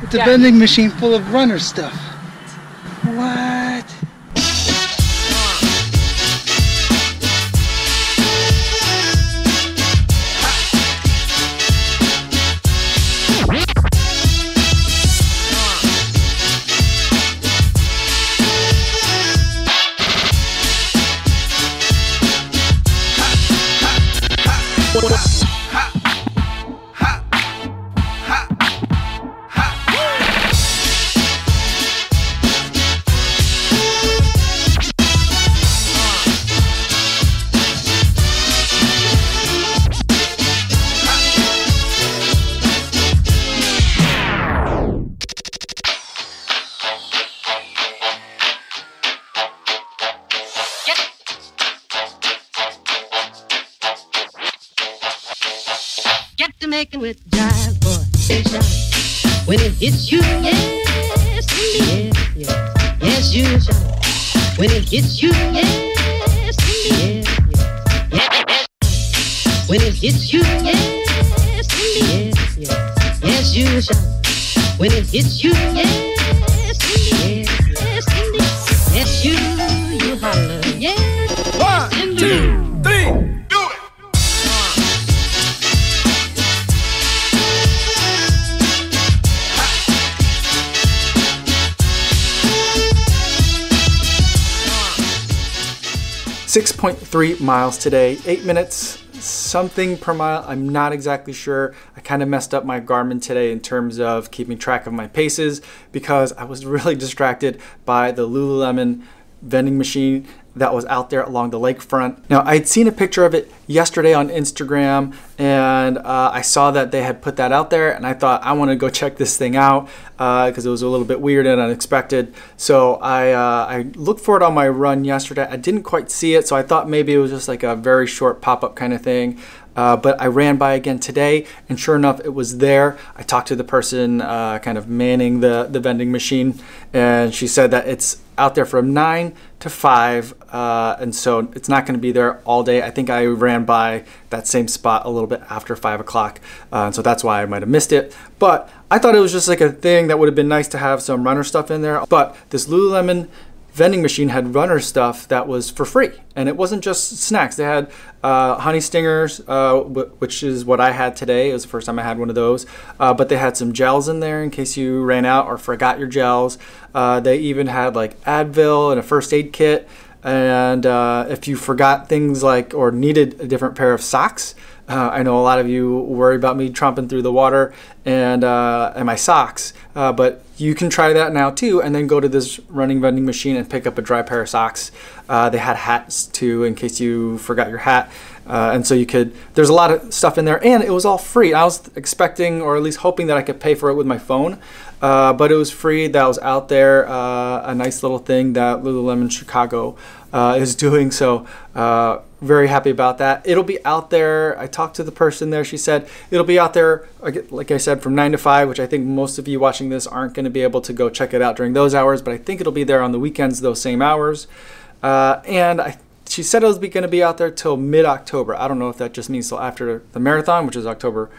It's a vending machine full of runner stuff. Making with jive, boy. When it hits you, yes, indeed. Yes, yes. Yes, you shine. When it hits you, yes, indeed. Yes, yes. yes. When it hits you, yes, indeed. Yes, yes. Yes, you shine. When it hits you, yes, indeed. Yes, yes, indeed. Yes, you 6.3 miles today, eight minutes, something per mile. I'm not exactly sure. I kind of messed up my Garmin today in terms of keeping track of my paces because I was really distracted by the Lululemon vending machine that was out there along the lakefront. Now, I'd seen a picture of it yesterday on Instagram and uh, I saw that they had put that out there and I thought I want to go check this thing out because it was a little bit weird and unexpected. So I, uh, I looked for it on my run yesterday. I didn't quite see it, so I thought maybe it was just like a very short pop-up kind of thing. Uh, but I ran by again today, and sure enough, it was there. I talked to the person uh, kind of manning the, the vending machine, and she said that it's out there from 9 to 5, uh, and so it's not going to be there all day. I think I ran by that same spot a little bit after 5 o'clock, uh, and so that's why I might have missed it. But I thought it was just like a thing that would have been nice to have some runner stuff in there. But this Lululemon vending machine had runner stuff that was for free. And it wasn't just snacks. They had uh, honey stingers uh, w- which is what i had today. It was the first time i had one of those. Uh, but they had some gels in there in case you ran out or forgot your gels. Uh, they even had like advil and a first aid kit. And uh, if you forgot things like or needed a different pair of socks uh, I know a lot of you worry about me tromping through the water and uh, and my socks, uh, but you can try that now too, and then go to this running vending machine and pick up a dry pair of socks. Uh, they had hats too, in case you forgot your hat, uh, and so you could. There's a lot of stuff in there, and it was all free. I was expecting, or at least hoping, that I could pay for it with my phone, uh, but it was free. That was out there, a nice little thing that Lululemon Chicago is doing. So very happy about that. It'll be out there. I talked to the person there. She said it'll be out there, like I said, from 9 to 5, which I think most of you watching this aren't going to be able to go check it out during those hours, but I think it'll be there on the weekends, those same hours. Uh, and I, she said it was going to be out there till mid October. I don't know if that just means till after the marathon, which is October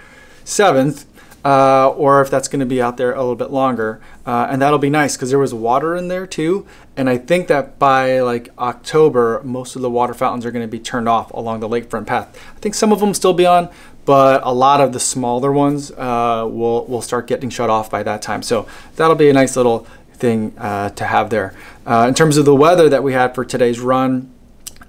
7th. Uh, or if that's going to be out there a little bit longer. Uh, and that'll be nice because there was water in there too. And I think that by like October, most of the water fountains are going to be turned off along the lakefront path. I think some of them still be on, but a lot of the smaller ones uh, will will start getting shut off by that time. So that'll be a nice little thing uh, to have there. Uh, in terms of the weather that we had for today's run,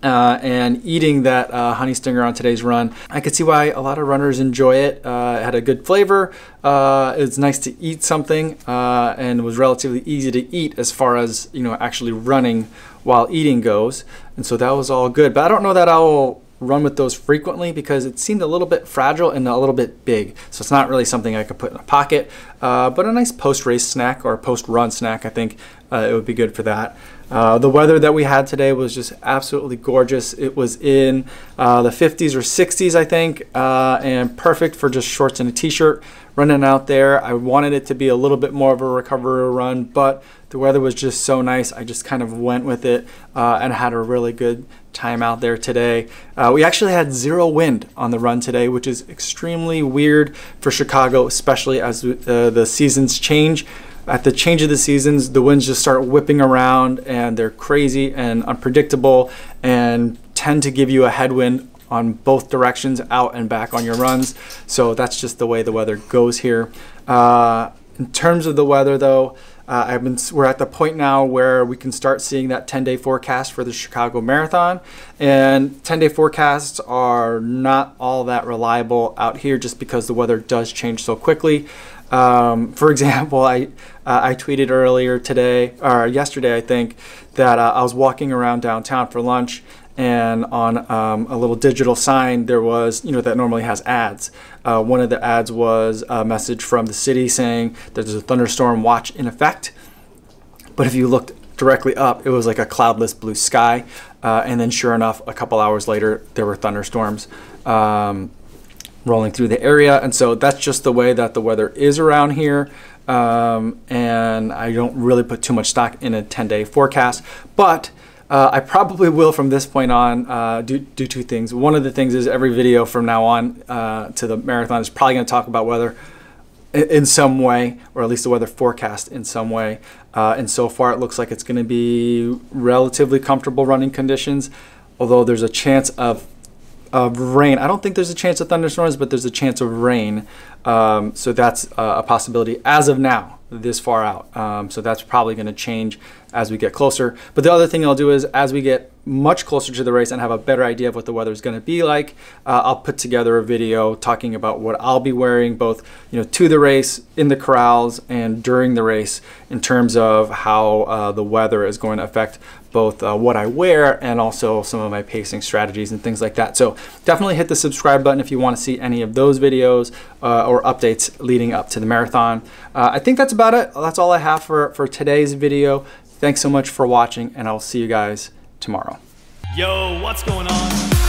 uh, and eating that uh, honey stinger on today's run. I could see why a lot of runners enjoy it. Uh, it had a good flavor. Uh, it's nice to eat something, uh, and was relatively easy to eat as far as you know actually running while eating goes. And so that was all good. But I don't know that I'll run with those frequently because it seemed a little bit fragile and a little bit big. So it's not really something I could put in a pocket. Uh, but a nice post-race snack or post-run snack, I think it would be good for that. Uh, the weather that we had today was just absolutely gorgeous. It was in uh, the 50s or 60s, I think, uh, and perfect for just shorts and a t shirt running out there. I wanted it to be a little bit more of a recovery run, but The weather was just so nice. I just kind of went with it uh, and had a really good time out there today. Uh, we actually had zero wind on the run today, which is extremely weird for Chicago, especially as uh, the seasons change. At the change of the seasons, the winds just start whipping around and they're crazy and unpredictable and tend to give you a headwind on both directions, out and back on your runs. So that's just the way the weather goes here. Uh, in terms of the weather, though, uh, I've been, we're at the point now where we can start seeing that 10 day forecast for the Chicago Marathon. And 10 day forecasts are not all that reliable out here just because the weather does change so quickly. Um, for example, I, uh, I tweeted earlier today, or yesterday, I think, that uh, I was walking around downtown for lunch and on um, a little digital sign there was you know that normally has ads. Uh, one of the ads was a message from the city saying there's a thunderstorm watch in effect. But if you looked directly up it was like a cloudless blue sky. Uh, and then sure enough a couple hours later there were thunderstorms um, rolling through the area. And so that's just the way that the weather is around here. Um, and i don't really put too much stock in a 10 day forecast. But uh, I probably will from this point on uh, do, do two things. One of the things is every video from now on uh, to the marathon is probably going to talk about weather in, some way, or at least the weather forecast in some way. Uh, and so far, it looks like it's going to be relatively comfortable running conditions, although there's a chance of of rain. I don't think there's a chance of thunderstorms, but there's a chance of rain. Um, so that's a possibility as of now, this far out. Um, so that's probably going to change as we get closer. But the other thing I'll do is as we get much closer to the race and have a better idea of what the weather is going to be like, uh, I'll put together a video talking about what I'll be wearing both you know to the race, in the corrals, and during the race in terms of how uh, the weather is going to affect both uh, what I wear and also some of my pacing strategies and things like that. So definitely hit the subscribe button if you want to see any of those videos uh, or updates leading up to the marathon. Uh, I think that's about it. That's all I have for, for today's video. Thanks so much for watching, and I'll see you guys tomorrow. Yo, what's going on?